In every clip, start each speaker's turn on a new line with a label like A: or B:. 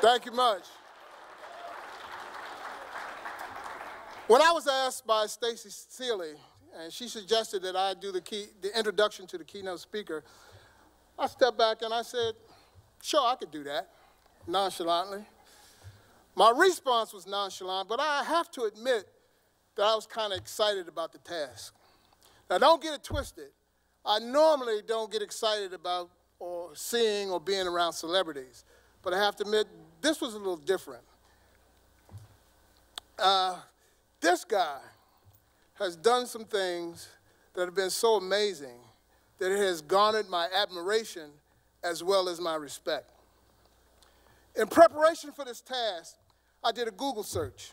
A: Thank you much. When I was asked by Stacy Sealy, and she suggested that I do the, key, the introduction to the keynote speaker, I stepped back and I said, sure, I could do that, nonchalantly. My response was nonchalant, but I have to admit that I was kind of excited about the task. Now, don't get it twisted. I normally don't get excited about or seeing or being around celebrities, but I have to admit, this was a little different. Uh, this guy has done some things that have been so amazing that it has garnered my admiration as well as my respect. In preparation for this task, I did a Google search.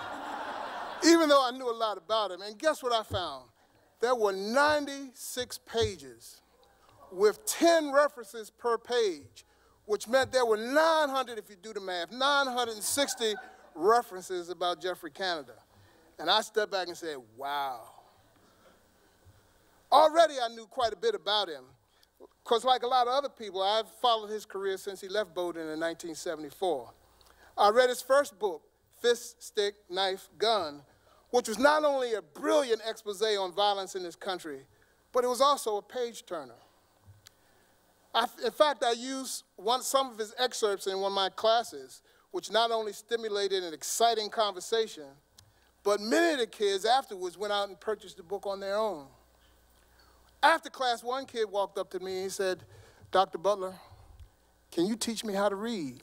A: Even though I knew a lot about him. And guess what I found? There were 96 pages with 10 references per page, which meant there were 900, if you do the math, 960 references about Geoffrey Canada. And I stepped back and said, wow. Already I knew quite a bit about him, because like a lot of other people, I've followed his career since he left Bowdoin in 1974. I read his first book, Fist, Stick, Knife, Gun, which was not only a brilliant expose on violence in this country, but it was also a page turner. I, in fact, I used one, some of his excerpts in one of my classes, which not only stimulated an exciting conversation, but many of the kids afterwards went out and purchased the book on their own. After class, one kid walked up to me and he said, Dr. Butler, can you teach me how to read?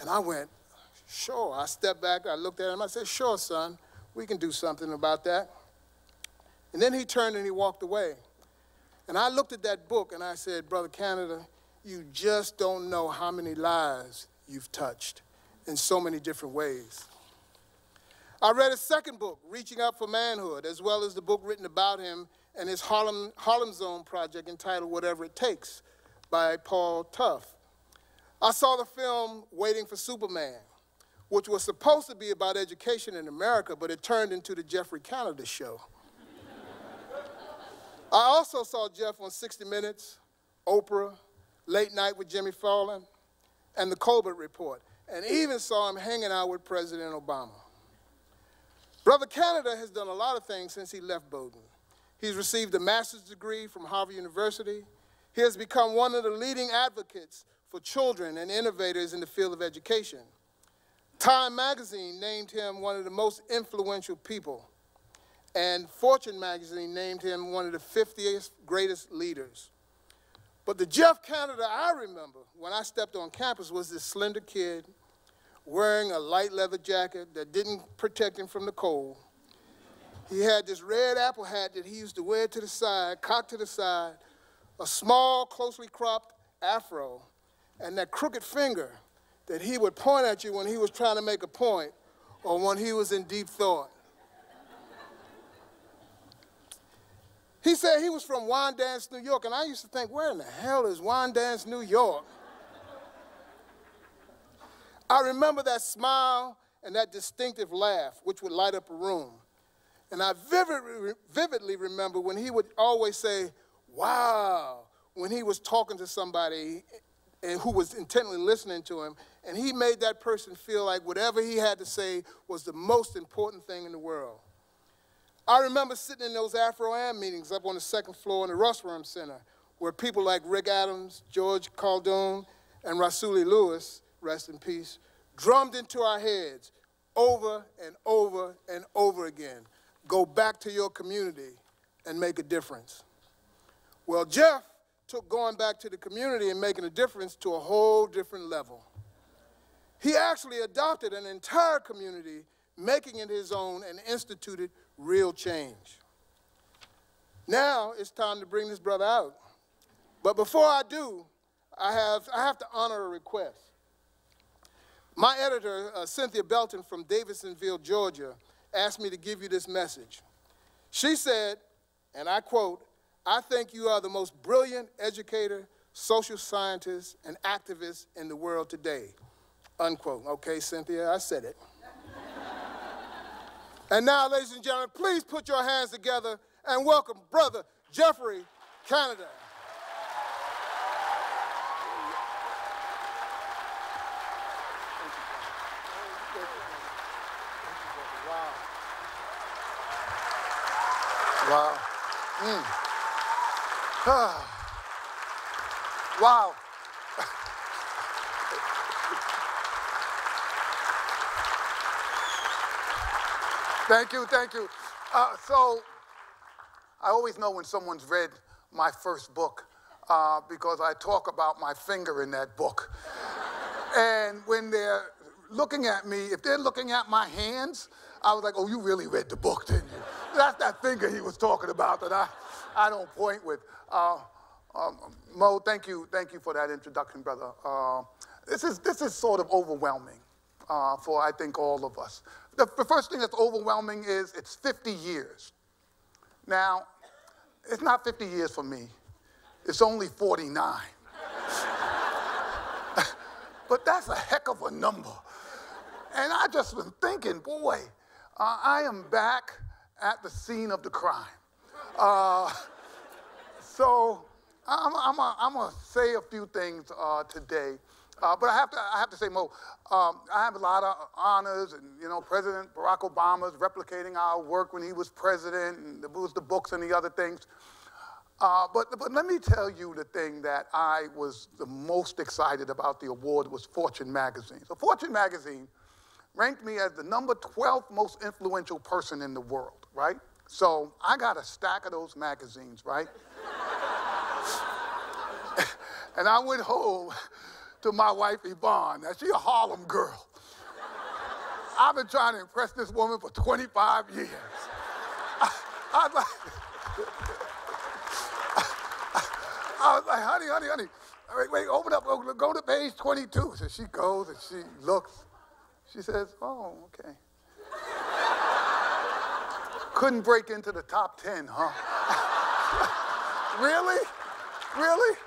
A: And I went, sure. I stepped back, I looked at him, I said, sure, son, we can do something about that. And then he turned and he walked away. And I looked at that book and I said, Brother Canada, you just don't know how many lives you've touched in so many different ways. I read his second book, Reaching Up for Manhood, as well as the book written about him and his Harlem, Harlem Zone project entitled Whatever It Takes by Paul Tough. I saw the film Waiting for Superman, which was supposed to be about education in America, but it turned into the Geoffrey Canada show. I also saw Jeff on 60 Minutes, Oprah, Late Night with Jimmy Fallon, and The Colbert Report, and even saw him hanging out with President Obama. Brother Canada has done a lot of things since he left Bowdoin. He's received a master's degree from Harvard University. He has become one of the leading advocates for children and innovators in the field of education. Time magazine named him one of the most influential people, and Fortune magazine named him one of the 50th greatest leaders. But the Jeff Canada I remember when I stepped on campus was this slender kid wearing a light leather jacket that didn't protect him from the cold. He had this red apple hat that he used to wear to the side, cocked to the side, a small, closely cropped afro, and that crooked finger that he would point at you when he was trying to make a point or when he was in deep thought. He said he was from Wyandanch, New York, and I used to think, where in the hell is Wyandanch, New York? I remember that smile and that distinctive laugh, which would light up a room. And I vividly, vividly remember when he would always say, wow, when he was talking to somebody and who was intently listening to him, and he made that person feel like whatever he had to say was the most important thing in the world. I remember sitting in those Afro-Am meetings up on the second floor in the Russwurm Center, where people like Rick Adams, George Khaldun, and Rasuli Lewis, rest in peace, drummed into our heads over and over and over again. Go back to your community and make a difference. Well, Jeff took going back to the community and making a difference to a whole different level. He actually adopted an entire community, making it his own, and instituted real change. Now it's time to bring this brother out. But before I do, I have, I have to honor a request. My editor, uh, Cynthia Belton from Davidsonville, Georgia, asked me to give you this message. She said, and I quote, I think you are the most brilliant educator, social scientist, and activist in the world today. Unquote. Okay, Cynthia, I said it. And now, ladies and gentlemen, please put your hands together and welcome Brother Geoffrey Canada. Wow. Mm. Ah.
B: wow. Thank you, thank you. Uh, so, I always know when someone's read my first book uh, because I talk about my finger in that book. and when they're looking at me, if they're looking at my hands, I was like, oh, you really read the book, didn't you? That's that finger he was talking about that I, I don't point with. Uh, um, Mo, thank you, thank you for that introduction, brother. Uh, this, is, this is sort of overwhelming uh, for, I think, all of us. The, the first thing that's overwhelming is it's 50 years. Now, it's not 50 years for me. It's only 49. but that's a heck of a number. And I just been thinking, boy, uh, I am back at the scene of the crime. Uh, so I'm, I'm, going to say a few things uh, today. Uh, but I have to, I have to say, Mo, um, I have a lot of honors, and you know, President Barack Obama's replicating our work when he was president, and it was the books and the other things. Uh, but, but let me tell you the thing that I was the most excited about the award was Fortune magazine. So Fortune magazine ranked me as the number 12th most influential person in the world, right? So I got a stack of those magazines, right? and I went home to my wife Yvonne. Now she's a Harlem girl. I've been trying to impress this woman for 25 years. I, I was like, I was like, honey, honey, honey. Wait, wait, open up, go to page 22. So she goes and she looks. She says, oh, okay. Couldn't break into the top 10, huh? really? Really?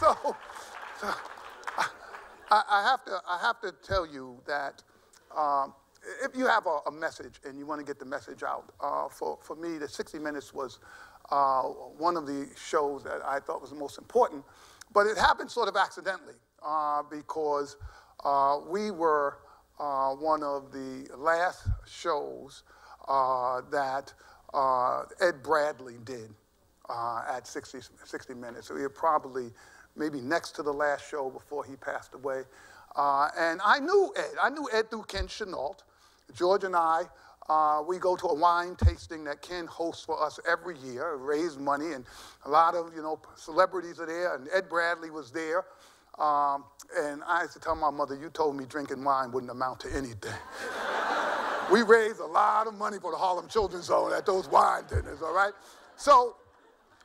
B: So, so I, I, have to, I have to tell you that um, if you have a, a, message and you want to get the message out, uh, for, for me, the 60 Minutes was uh, one of the shows that I thought was the most important. But it happened sort of accidentally uh, because uh, we were uh, one of the last shows uh, that Ed Bradley did at 60, 60 Minutes. So we probably maybe next to the last show before he passed away. and I knew Ed. I knew Ed through Ken Chenault. George and I uh, we go to a wine tasting that Ken hosts for us every year, raise money, and a lot of you know celebrities are there, and Ed Bradley was there. Um, and I used to tell my mother, "You told me drinking wine wouldn't amount to anything." we raised a lot of money for the Harlem Children's Zone at those wine dinners. All right, so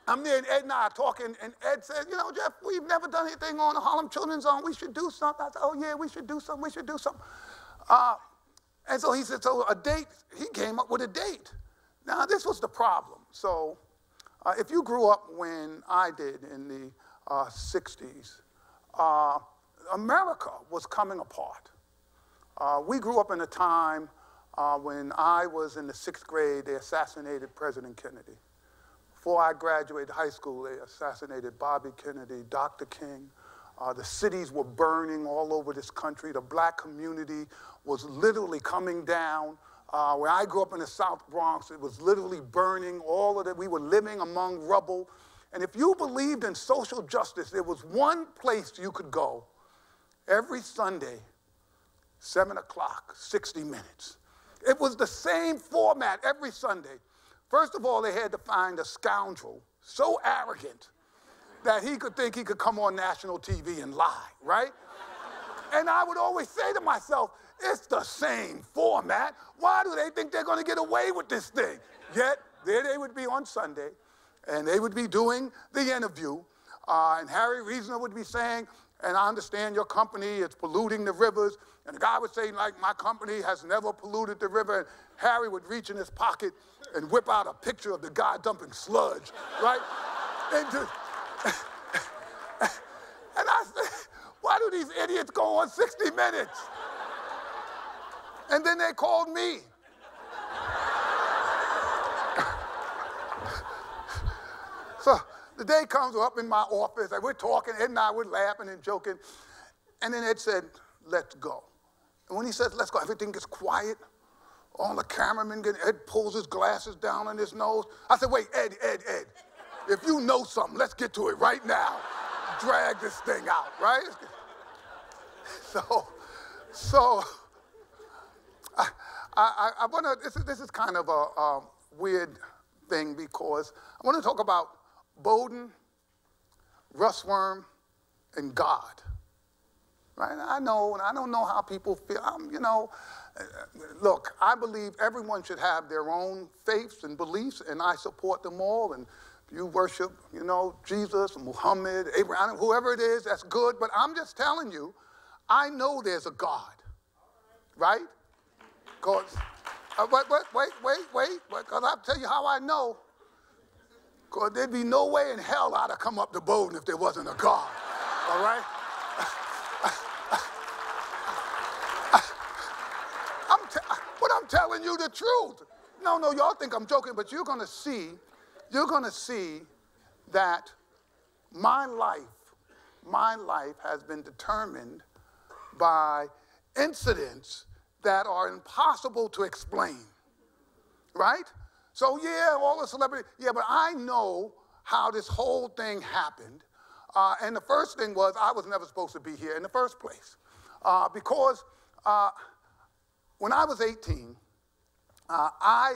B: I'm there, and Ed and I are talking, and Ed says, "You know, Jeff, we've never done anything on the Harlem Children's Zone. We should do something." I said, "Oh yeah, we should do something. We should do something." Uh, and so he said, so a date, he came up with a date. Now, this was the problem. So, uh, if you grew up when I did in the uh, 60s, uh, America was coming apart. Uh, we grew up in a time uh, when I was in the sixth grade, they assassinated President Kennedy. Before I graduated high school, they assassinated Bobby Kennedy, Dr. King. Uh, the cities were burning all over this country. The black community was literally coming down. Uh, where I grew up in the South Bronx, it was literally burning. All of it, we were living among rubble. And if you believed in social justice, there was one place you could go every Sunday, 7 o'clock, 60 minutes. It was the same format every Sunday. First of all, they had to find a scoundrel so arrogant that he could think he could come on national TV and lie, right? and I would always say to myself, it's the same format. Why do they think they're going to get away with this thing? Yet, there they would be on Sunday, and they would be doing the interview, uh, and Harry Reasoner would be saying, and I understand your company is polluting the rivers. And the guy would say, like, my company has never polluted the river. And Harry would reach in his pocket and whip out a picture of the guy dumping sludge, right? into, and I said, why do these idiots go on 60 minutes? And then they called me. so the day comes, we're up in my office, and we're talking, Ed and I were laughing and joking. And then Ed said, let's go. And when he says, let's go, everything gets quiet. All the cameramen get, Ed pulls his glasses down on his nose. I said, wait, Ed, Ed, Ed, if you know something, let's get to it right now. Drag this thing out, right? So, so I, I, I want to, this is, this is kind of a, a weird thing because I want to talk about Bowdoin, Russwurm, and God. Right? I know, and I don't know how people feel. I'm, you know, look, I believe everyone should have their own faiths and beliefs, and I support them all. And you worship, you know, Jesus, Muhammad, Abraham, whoever it is, that's good. But I'm just telling you, I know there's a God, right? Because, uh, wait, wait, wait, wait, wait, because I'll tell you how I know. Because there'd be no way in hell I'd have come up to Bowdoin if there wasn't a God, all right? I'm but I'm telling you the truth. No, no, y'all think I'm joking, but you're gonna see, you're gonna see that my life, my life has been determined by incidents that are impossible to explain. Right? So, yeah, all the celebrity, yeah, but I know how this whole thing happened. Uh, and the first thing was I was never supposed to be here in the first place. Uh, because uh, when I was 18, uh, I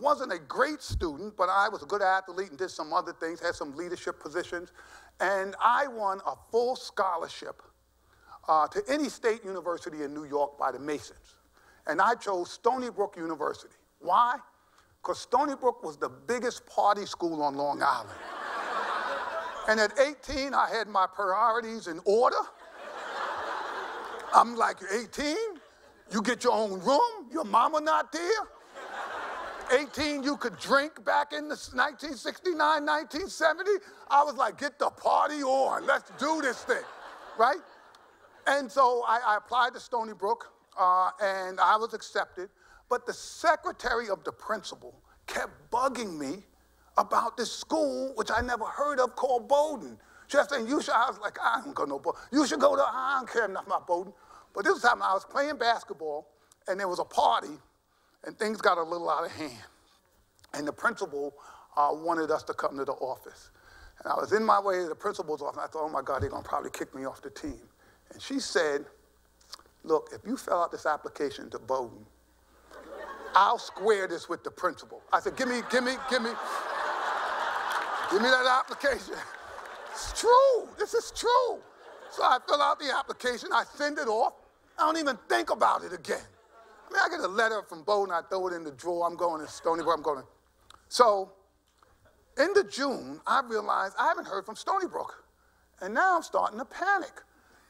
B: wasn't a great student, but I was a good athlete and did some other things, had some leadership positions. And I won a full scholarship uh, to any state university in New York by the Masons. And I chose Stony Brook University. Why? Because Stony Brook was the biggest party school on Long Island. and at 18, I had my priorities in order. I'm like, 18? You get your own room? Your mama not there? 18, you could drink back in the 1969, 1970. I was like, get the party on. Let's do this thing, right? And so I, I applied to Stony Brook, uh, and I was accepted. But the secretary of the principal kept bugging me about this school, which I never heard of, called Bowdoin. She was saying, you should, I was like, I don't go no Bowdoin. You should go to, I don't care enough about Bowdoin. But this time I was playing basketball, and there was a party, and things got a little out of hand. And the principal uh, wanted us to come to the office. And I was in my way to the principal's office, and I thought, oh my God, they're gonna probably kick me off the team. And she said, Look, if you fill out this application to Bowdoin, I'll square this with the principal. I said, Give me, give me, give me, give me that application. It's true. This is true. So I fill out the application, I send it off. I don't even think about it again. I mean, I get a letter from Bowdoin, I throw it in the drawer. I'm going to Stony Brook. I'm going to. So, in the June, I realized I haven't heard from Stony Brook. And now I'm starting to panic.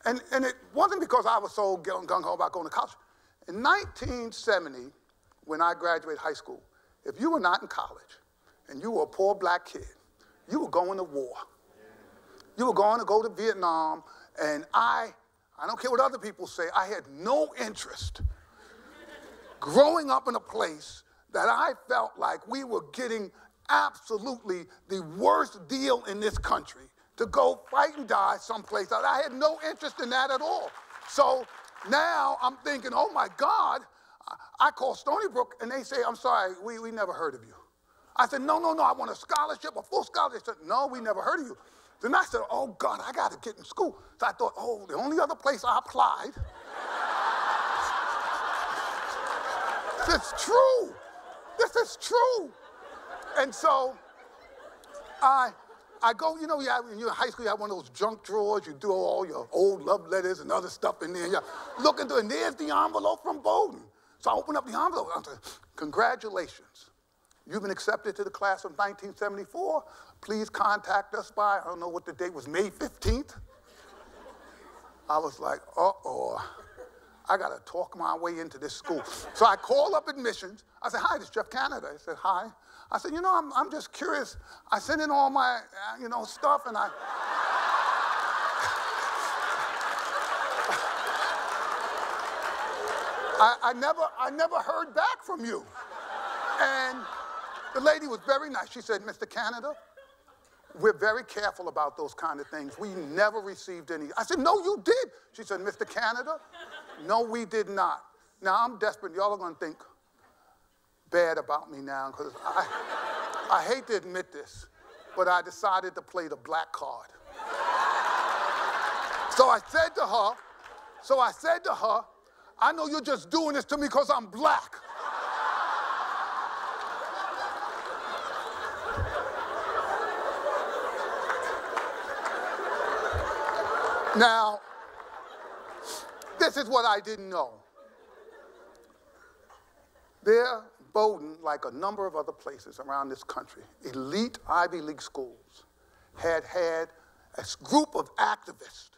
B: And, and it wasn't because I was so gung ho about going to college. In 1970, when I graduated high school, if you were not in college and you were a poor black kid, you were going to war. You were going to go to Vietnam, and I, I don't care what other people say, I had no interest growing up in a place that I felt like we were getting absolutely the worst deal in this country to go fight and die someplace. I had no interest in that at all. So now I'm thinking, oh my God, I call Stony Brook and they say, I'm sorry, we, we never heard of you. I said, no, no, no, I want a scholarship, a full scholarship. They said, no, we never heard of you. Then I said, oh God, I got to get in school. So I thought, oh, the only other place I applied. this is true. This is true. And so I I go, you know, you have, in high school, you have one of those junk drawers. You do all your old love letters and other stuff in there. You look into it, and there's the envelope from Bowdoin. So I open up the envelope. I say, congratulations. You've been accepted to the class of 1974. Please contact us by, I don't know what the date was, May 15th. I was like, uh-oh. I got to talk my way into this school. So I call up admissions. I said, hi, this is Jeff Canada. He said, hi. I said, you know, I'm, I'm just curious. I sent in all my, uh, you know, stuff and I. I, I, never, I never heard back from you. And the lady was very nice. She said, Mr. Canada, we're very careful about those kind of things. We never received any. I said, no, you did. She said, Mr. Canada, No, we did not. Now I'm desperate. Y'all are going to think bad about me now because I, I hate to admit this, but I decided to play the black card. So I said to her, so I said to her, I know you're just doing this to me because I'm black. Now, this is what I didn't know. There, Bowdoin, like a number of other places around this country, elite Ivy League schools, had had a group of activists.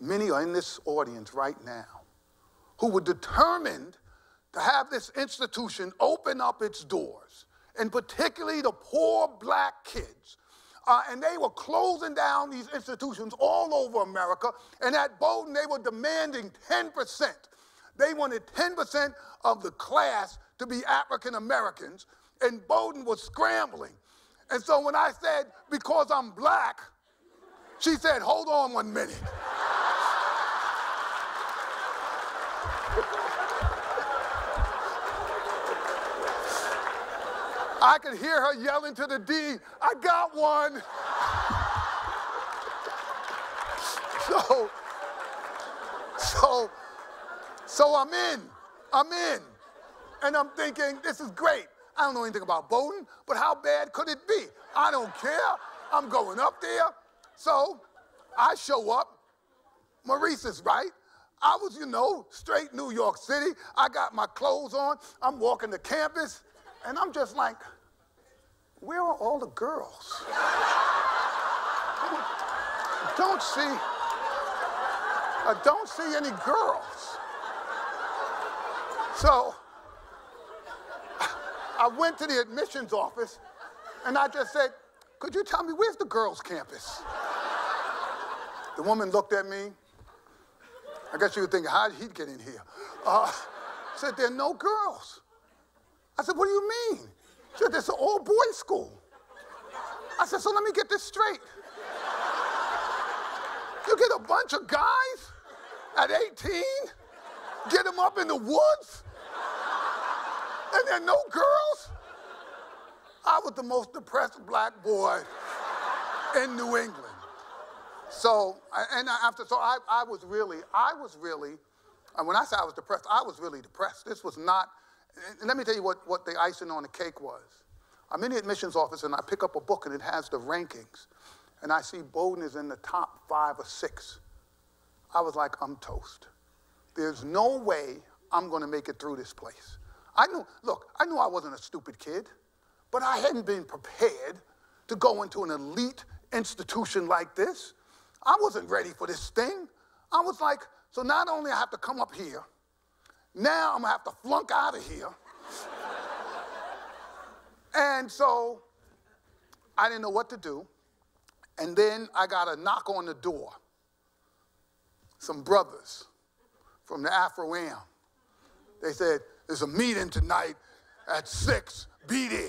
B: Many are in this audience right now who were determined to have this institution open up its doors, and particularly the poor black kids uh, and they were closing down these institutions all over America. And at Bowdoin, they were demanding 10%. They wanted 10% of the class to be African Americans, and Bowdoin was scrambling. And so when I said, because I'm black, she said, hold on one minute. I could hear her yelling to the dean, I got one. so, so, so I'm in. I'm in. And I'm thinking, this is great. I don't know anything about Bowdoin, but how bad could it be? I don't care. I'm going up there. So I show up. Maurice is right. I was, you know, straight New York City. I got my clothes on. I'm walking the campus. And I'm just like, where are all the girls? Don't see, I don't see any girls. So I went to the admissions office and I just said, could you tell me where's the girls' campus? The woman looked at me. I guess you would thinking, how did he get in here? Uh, said, there are no girls. I said, what do you mean? She said, this is an all boys school. I said, so let me get this straight. You get a bunch of guys at 18, get them up in the woods, and there are no girls? I was the most depressed black boy in New England. So, and after, so I, I was really, I was really, and when I say I was depressed, I was really depressed. This was not and let me tell you what, what the icing on the cake was. I'm in the admissions office and I pick up a book and it has the rankings. And I see Bowdoin is in the top five or six. I was like, I'm toast. There's no way I'm going to make it through this place. I knew, look, I knew I wasn't a stupid kid, but I hadn't been prepared to go into an elite institution like this. I wasn't ready for this thing. I was like, so not only I have to come up here now I'm gonna have to flunk out of here. and so I didn't know what to do. And then I got a knock on the door. Some brothers from the Afro Am. They said, There's a meeting tonight at six, be there.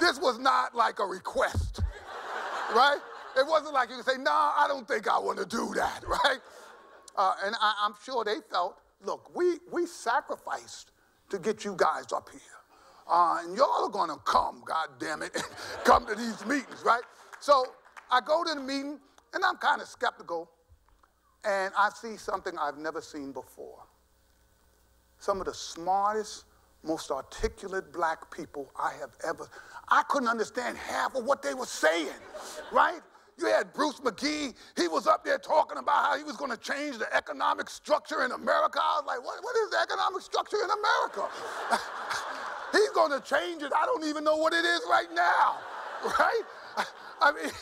B: this was not like a request, right? It wasn't like you could say, Nah, I don't think I wanna do that, right? Uh, and I, I'm sure they felt look, we, we sacrificed to get you guys up here. Uh, and y'all are going to come, God damn it, come to these meetings, right? So I go to the meeting, and I'm kind of skeptical, and I see something I've never seen before. Some of the smartest, most articulate black people I have ever. I couldn't understand half of what they were saying, right? You had Bruce McGee. He was up there talking about how he was going to change the economic structure in America. I was like, what, what is the economic structure in America? He's going to change it. I don't even know what it is right now, right? I mean,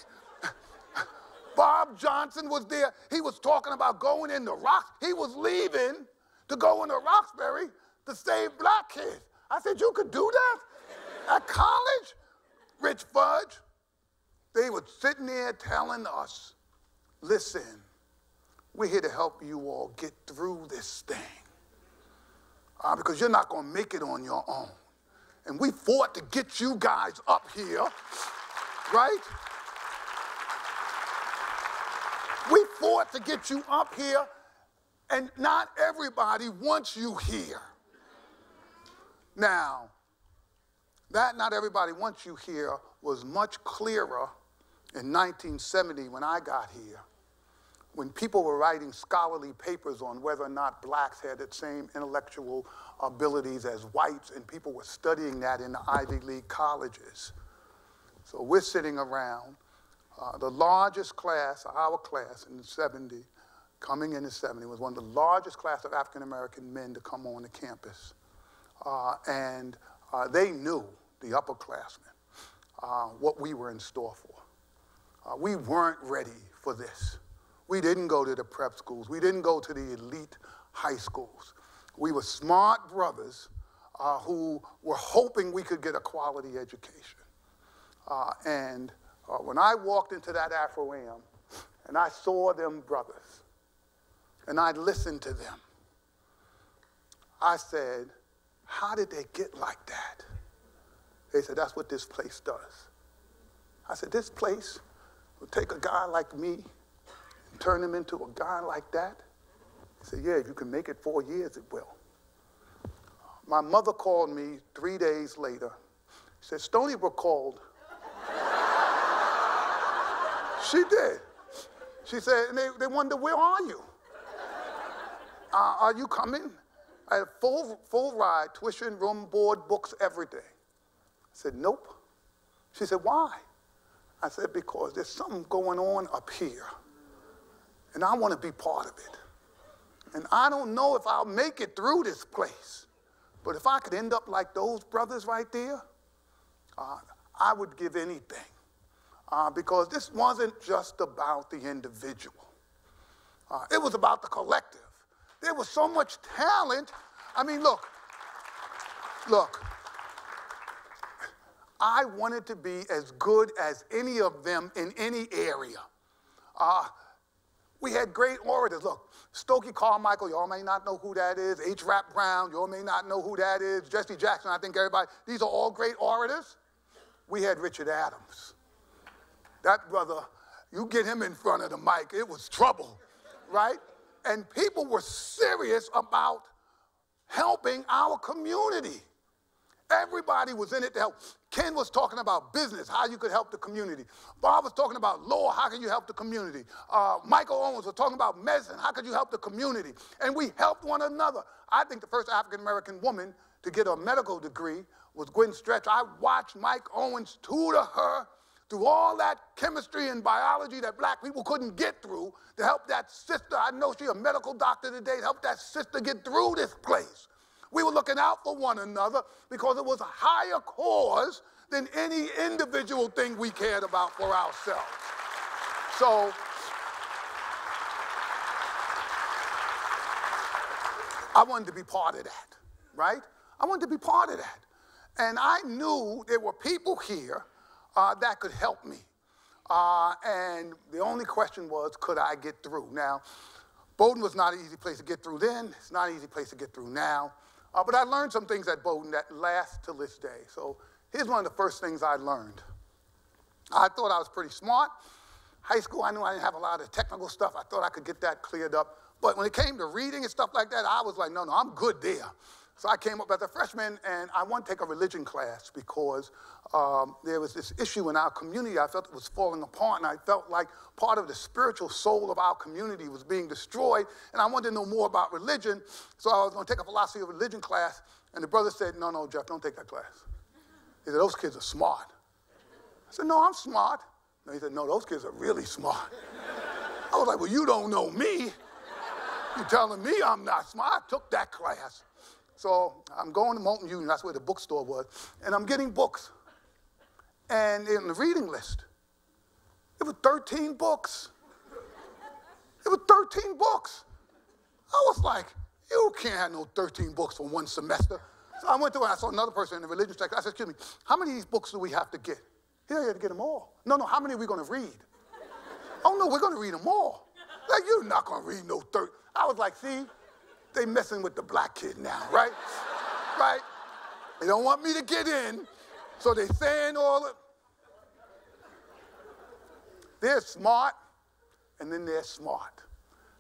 B: Bob Johnson was there. He was talking about going into Rock. He was leaving to go into Roxbury to save black kids. I said, you could do that at college? Rich Fudge, they were sitting there telling us, listen, we're here to help you all get through this thing. Uh, because you're not going to make it on your own. And we fought to get you guys up here, right? We fought to get you up here, and not everybody wants you here. Now, that not everybody wants you here was much clearer in 1970 when I got here, when people were writing scholarly papers on whether or not blacks had the same intellectual abilities as whites, and people were studying that in the Ivy League colleges. So we're sitting around. Uh, the largest class, our class in the 70, coming in the 70, was one of the largest class of African American men to come on the campus. Uh, and uh, they knew, the upperclassmen, uh, what we were in store for. Uh, we weren't ready for this. We didn't go to the prep schools. We didn't go to the elite high schools. We were smart brothers uh, who were hoping we could get a quality education. Uh, and uh, when I walked into that Afro Am and I saw them brothers and I listened to them, I said, How did they get like that? They said, That's what this place does. I said, This place take a guy like me and turn him into a guy like that. He said, Yeah, if you can make it four years, it will. My mother called me three days later. She said, Stony Brook called. she did. She said, and they, they wonder, where are you? Uh, are you coming? I had full, full ride, tuition, room, board, books, everything. I said, nope. She said, why? I said, because there's something going on up here, and I want to be part of it. And I don't know if I'll make it through this place, but if I could end up like those brothers right there, uh, I would give anything. Uh, because this wasn't just about the individual, uh, it was about the collective. There was so much talent. I mean, look, look, I wanted to be as good as any of them in any area. Uh, we had great orators. Look, Stokely Carmichael, y'all may not know who that is. H. Rap Brown, y'all may not know who that is. Jesse Jackson, I think everybody, these are all great orators. We had Richard Adams. That brother, you get him in front of the mic, it was trouble, right? And people were serious about helping our community. Everybody was in it to help. Ken was talking about business, how you could help the community. Bob was talking about law, how can you help the community? Uh, Michael Owens was talking about medicine, how could you help the community? And we helped one another. I think the first African American woman to get a medical degree was Gwen Stretch. I watched Mike Owens tutor her through all that chemistry and biology that black people couldn't get through to help that sister. I know she's a medical doctor today, to help that sister get through this place. We were looking out for one another because it was a higher cause than any individual thing we cared about for ourselves. So, I wanted to be part of that, right? I wanted to be part of that. And I knew there were people here uh, that could help me. Uh, and the only question was, could I get through? Now, Bowdoin was not an easy place to get through then. It's not an easy place to get through now. Uh, but I learned some things at Bowdoin that last to this day. So here's one of the first things I learned. I thought I was pretty smart. High school, I knew I didn't have a lot of technical stuff. I thought I could get that cleared up. But when it came to reading and stuff like that, I was like, no, no, I'm good there. So I came up as a freshman and I wanted to take a religion class because um, there was this issue in our community. I felt it was falling apart and I felt like part of the spiritual soul of our community was being destroyed. And I wanted to know more about religion. So I was going to take a philosophy of religion class. And the brother said, No, no, Jeff, don't take that class. He said, Those kids are smart. I said, No, I'm smart. He said, No, those kids are really smart. I was like, Well, you don't know me. You're telling me I'm not smart. I took that class. So I'm going to Moulton Union, that's where the bookstore was, and I'm getting books. And in the reading list, it was 13 books. It was 13 books. I was like, you can't have no 13 books for one semester. So I went to, I saw another person in the religion section. I said, excuse me, how many of these books do we have to get? He said, you have to get them all. No, no, how many are we going to read? oh, no, we're going to read them all. Like, you're not going to read no 13. I was like, see, they messing with the black kid now, right? right? They don't want me to get in, so they saying all of They're smart and then they're smart.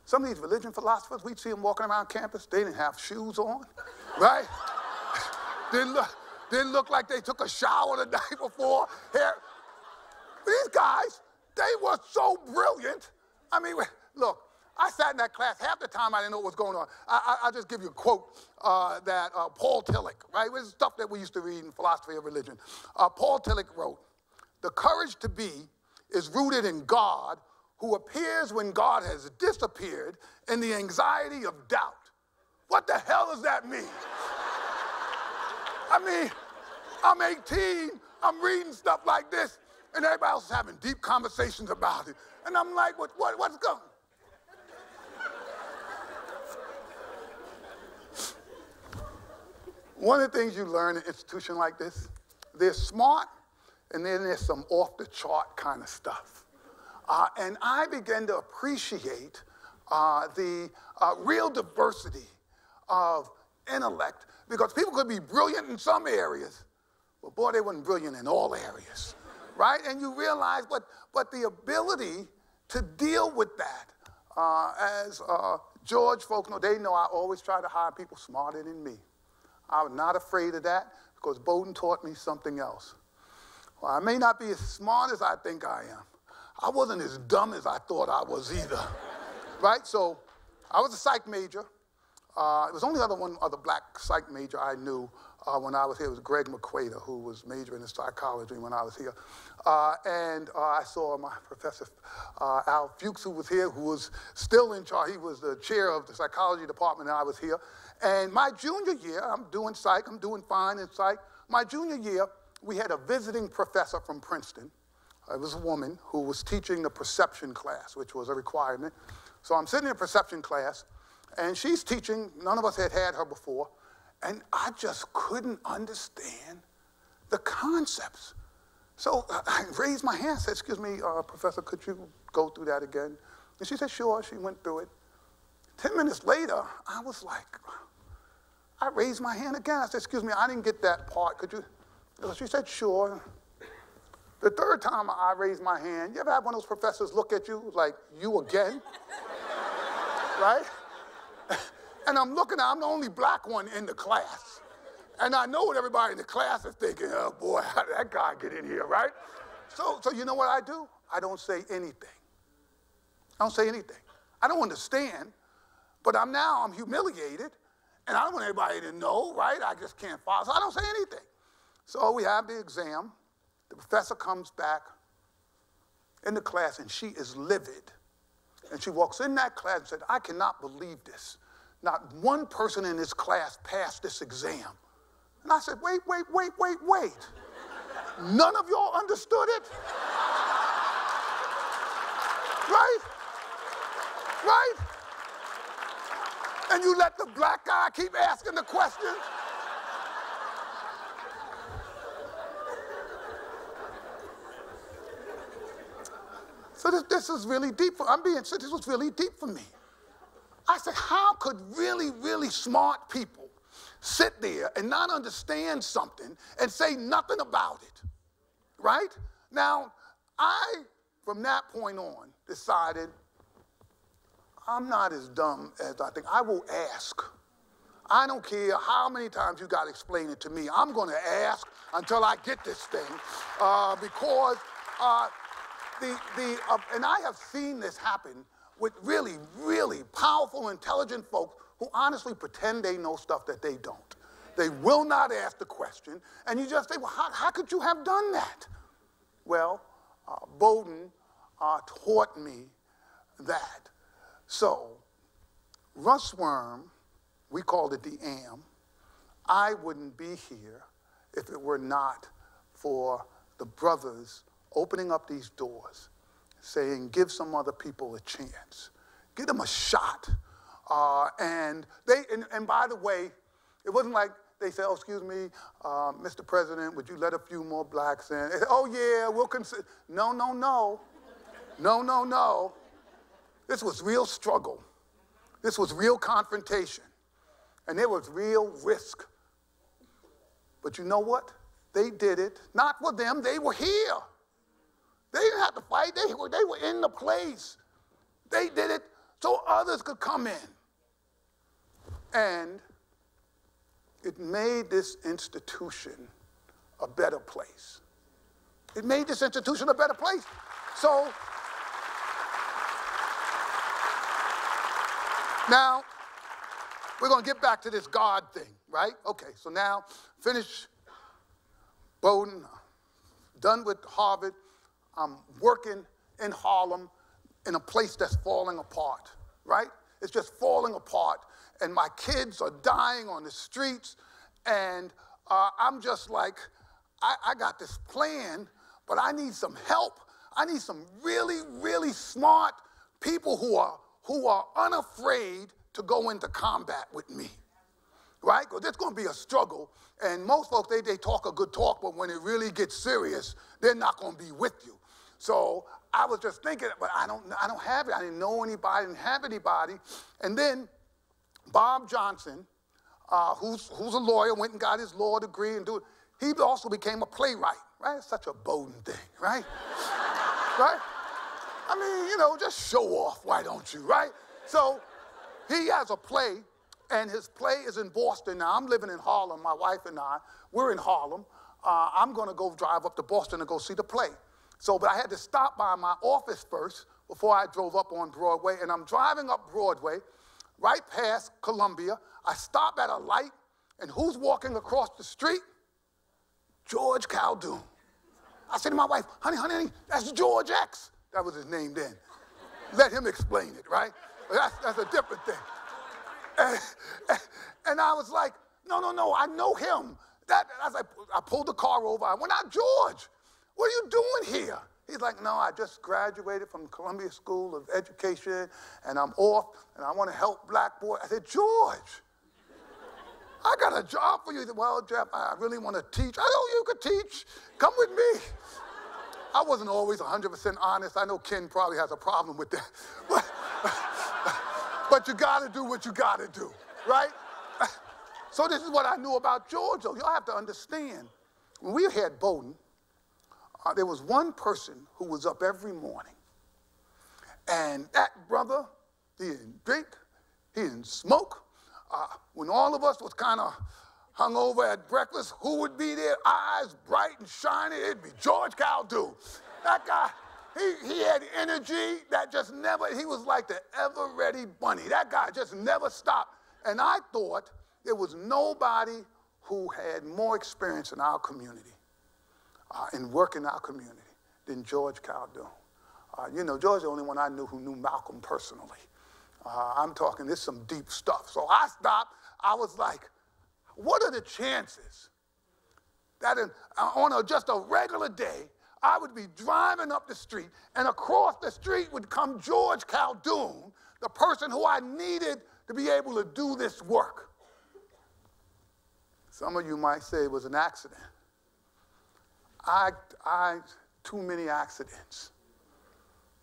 B: Some of these religion philosophers, we'd see them walking around campus, they didn't have shoes on, right? didn't, look, didn't look like they took a shower the night before. Hair. These guys, they were so brilliant. I mean, look, I sat in that class. Half the time I didn't know what was going on. I, will just give you a quote uh, that uh, Paul Tillich, right? This is stuff that we used to read in philosophy of religion. Uh, Paul Tillich wrote, The courage to be is rooted in God, who appears when God has disappeared, in the anxiety of doubt. What the hell does that mean? I mean, I'm 18, I'm reading stuff like this, and everybody else is having deep conversations about it. And I'm like, what, what, what's going One of the things you learn in an institution like this, they're smart, and then there's some off the chart kind of stuff. Uh, and I began to appreciate uh, the uh, real diversity of intellect because people could be brilliant in some areas, but boy, they weren't brilliant in all areas, right? And you realize, but, but the ability to deal with that, uh, as uh, George folks they know I always try to hire people smarter than me. I was not afraid of that because Bowdoin taught me something else. Well, I may not be as smart as I think I am. I wasn't as dumb as I thought I was either. right? So I was a psych major. Uh, it was only other one other black psych major I knew uh, when I was here. It was Greg McQuater, who was majoring in psychology when I was here. Uh, and uh, I saw my professor, uh, Al Fuchs, who was here, who was still in charge. He was the chair of the psychology department, and I was here. And my junior year, I'm doing psych, I'm doing fine in psych. My junior year, we had a visiting professor from Princeton. It was a woman who was teaching the perception class, which was a requirement. So I'm sitting in perception class, and she's teaching. None of us had had her before. And I just couldn't understand the concepts. So I raised my hand, said, Excuse me, uh, Professor, could you go through that again? And she said, Sure. She went through it. Ten minutes later, I was like, I raised my hand again. I said, Excuse me, I didn't get that part. Could you? She said, Sure. The third time I raised my hand, you ever have one of those professors look at you like, You again? right? And I'm looking, at, I'm the only black one in the class. And I know what everybody in the class is thinking, oh boy, how did that guy get in here, right? So, so you know what I do? I don't say anything. I don't say anything. I don't understand, but I'm now, I'm humiliated and I don't want anybody to know, right? I just can't follow. So I don't say anything. So we have the exam. The professor comes back in the class and she is livid. And she walks in that class and said, I cannot believe this. Not one person in this class passed this exam. And I said, wait, wait, wait, wait, wait. None of y'all understood it? Right? Right? And you let the black guy keep asking the questions? So this, this is really deep. For, I'm being said, this was really deep for me. I said, how could really, really smart people sit there and not understand something and say nothing about it? Right? Now, I, from that point on, decided I'm not as dumb as I think. I will ask. I don't care how many times you got to explain it to me. I'm going to ask until I get this thing uh, because uh, the, the, uh, and I have seen this happen with really, really powerful, intelligent folks who honestly pretend they know stuff that they don't. They will not ask the question, and you just say, well, how, how could you have done that? Well, uh, Bowdoin uh, taught me that so, Russwurm, we called it the AM. I wouldn't be here if it were not for the brothers opening up these doors, saying, give some other people a chance, give them a shot. Uh, and they, and, and, by the way, it wasn't like they said, oh, excuse me, uh, Mr. President, would you let a few more blacks in? Said, oh, yeah, we'll consider. No, no, no. No, no, no. This was real struggle. This was real confrontation. And there was real risk. But you know what? They did it. Not for them, they were here. They didn't have to fight, they were, they were in the place. They did it so others could come in. And it made this institution a better place. It made this institution a better place. So, now, we're going to get back to this God thing, right? Okay, so now, finish Bowdoin, done with Harvard. I'm working in Harlem in a place that's falling apart, right? It's just falling apart. And my kids are dying on the streets. And uh, I'm just like, I, I got this plan, but I need some help. I need some really, really smart people who are, who are unafraid to go into combat with me right? Because it's going to be a struggle. And most folks, they, they talk a good talk, but when it really gets serious, they're not going to be with you. So I was just thinking, but I don't, I don't have it. I didn't know anybody, I didn't have anybody. And then Bob Johnson, uh, who's, who's a lawyer, went and got his law degree and do it. He also became a playwright, right? Such a Bowdoin thing, right? right? I mean, you know, just show off, why don't you, right? So he has a play, and his play is in Boston now. I'm living in Harlem, my wife and I. We're in Harlem. Uh, I'm going to go drive up to Boston to go see the play. So, but I had to stop by my office first before I drove up on Broadway. And I'm driving up Broadway, right past Columbia. I stop at a light, and who's walking across the street? George Khaldun. I said to my wife, honey, honey, honey, that's George X. That was his name then. Let him explain it, right? That's, that's a different thing. And, and I was like, no, no, no, I know him. That, I, I pulled the car over, I went out, George. What are you doing here? He's like, No, I just graduated from Columbia School of Education and I'm off and I want to help black boys. I said, George, I got a job for you. He said, Well, Jeff, I really want to teach. I know you could teach. Come with me. I wasn't always 100% honest. I know Ken probably has a problem with that. But, you got to do what you got to do, right? So this is what I knew about though. Y'all have to understand. When we had Bowdoin, uh, there was one person who was up every morning. And that brother, he didn't drink, he didn't smoke. Uh, when all of us was kind of hung over at breakfast, who would be there? Eyes bright and shiny. It'd be George Khaldun. That guy, he, he had energy that just never, he was like the ever ready bunny. That guy just never stopped. And I thought there was nobody who had more experience in our community uh, in our community than George Khaldun. Uh, you know, George the only one I knew who knew Malcolm personally. Uh, I'm talking, this some deep stuff. So I stopped. I was like, what are the chances that in, uh, on a, just a regular day, I would be driving up the street and across the street would come George Khaldun, the person who I needed to be able to do this work. Some of you might say it was an accident. I, I, too many accidents.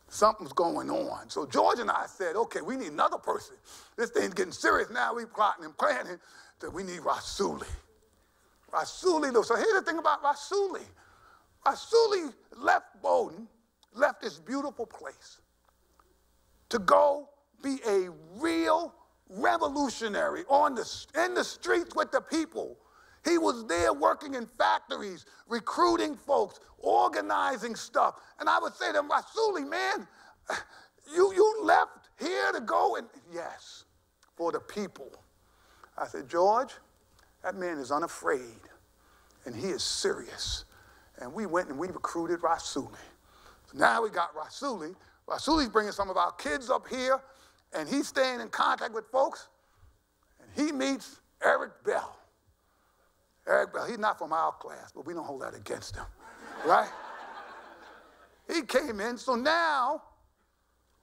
B: Something's going on. So George and I said, okay, we need another person. This thing's getting serious now. We're plotting and planning that we need Rasuli. Rasuli. So here's the thing about Rasuli. Rasuli left Bowdoin, left this beautiful place to go be a real revolutionary on the, in the streets with the people he was there working in factories, recruiting folks, organizing stuff. And I would say to him, Rasuli, man, you, you left here to go and, yes, for the people. I said, George, that man is unafraid and he is serious. And we went and we recruited Rasuli. So now we got Rasuli. Rasuli's bringing some of our kids up here and he's staying in contact with folks and he meets Eric Bell. Eric Bell, he's not from our class, but we don't hold that against him, right? He came in, so now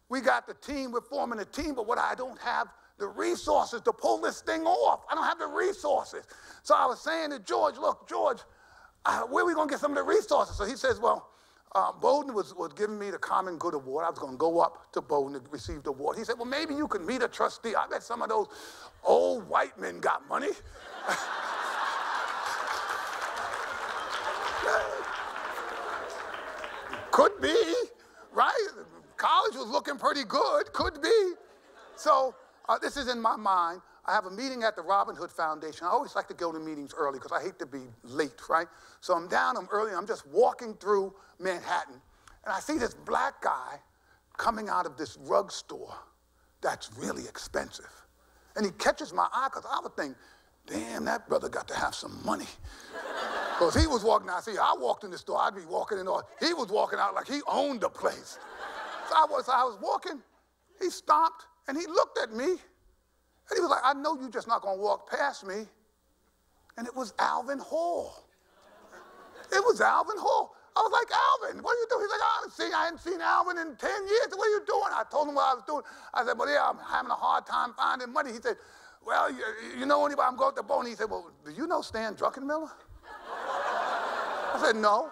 B: we got the team, we're forming a team, but what I don't have the resources to pull this thing off. I don't have the resources. So I was saying to George, look, George, uh, where are we going to get some of the resources? So he says, well, uh, Bowdoin was, was giving me the Common Good Award. I was going to go up to Bowdoin to receive the award. He said, well, maybe you could meet a trustee. I bet some of those old white men got money. Could be, right? college was looking pretty good, could be. So uh, this is in my mind. I have a meeting at the Robin Hood Foundation. I always like to go to meetings early because I hate to be late, right? So I'm down, I'm early, I'm just walking through Manhattan, and I see this black guy coming out of this rug store that's really expensive. And he catches my eye because I would think, damn, that brother got to have some money. Because he was walking out. See, I walked in the store, I'd be walking in. He was walking out like he owned the place. So I was, I was walking. He stopped and he looked at me. And he was like, I know you're just not going to walk past me. And it was Alvin Hall. It was Alvin Hall. I was like, Alvin, what are you doing? He's like, I haven't seen, I hadn't seen Alvin in 10 years. What are you doing? I told him what I was doing. I said, well, yeah, I'm having a hard time finding money. He said, well, you, you know anybody? I'm going to the Bone. He said, well, do you know Stan Druckenmiller? I said, no.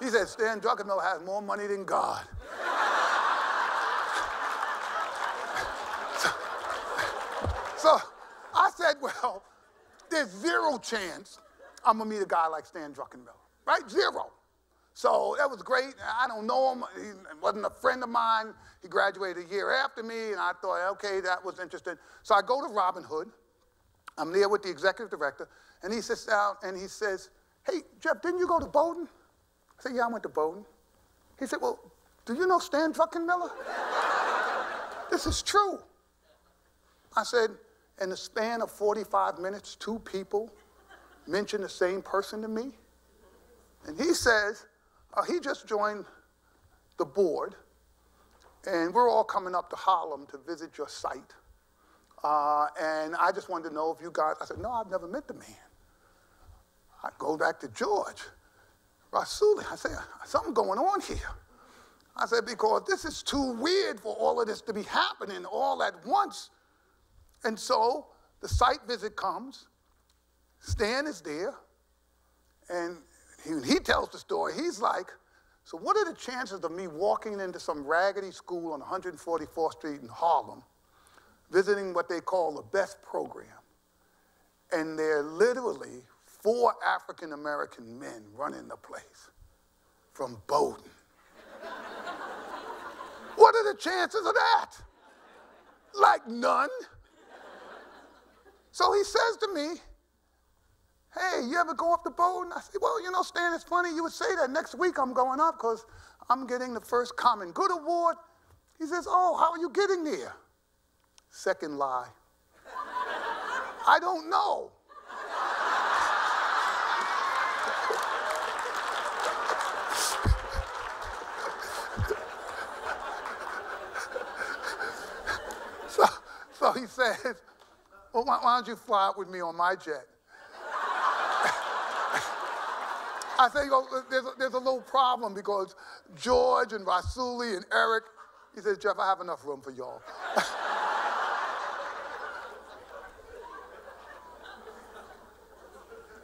B: He said, Stan Druckenmiller has more money than God. so, so I said, well, there's zero chance I'm going to meet a guy like Stan Druckenmiller, right? Zero. So that was great. I don't know him. He wasn't a friend of mine. He graduated a year after me, and I thought, okay, that was interesting. So I go to Robin Hood. I'm there with the executive director, and he sits down and he says, hey, Jeff, didn't you go to Bowdoin? I said, yeah, I went to Bowdoin. He said, well, do you know Stan Druckenmiller? this is true. I said, in the span of 45 minutes, two people mentioned the same person to me. And he says, uh, he just joined the board, and we're all coming up to Harlem to visit your site. Uh, and I just wanted to know if you guys, I said, no, I've never met the man. I go back to George. Rasuli, I said, something going on here. I said, because this is too weird for all of this to be happening all at once. And so the site visit comes, Stan is there, and he, he tells the story. He's like, so what are the chances of me walking into some raggedy school on 144th Street in Harlem, visiting what they call the best program, and there are literally four African American men running the place from Bowdoin. what are the chances of that? Like none. So he says to me, Hey, you ever go off the boat? And I say, Well, you know, Stan, it's funny you would say that. Next week I'm going up because I'm getting the first Common Good Award. He says, Oh, how are you getting there? Second lie. I don't know. so, so he says, Well, why, why don't you fly out with me on my jet? I say, there's, a, there's a little problem because George and Rasuli and Eric, he says, Jeff, I have enough room for y'all.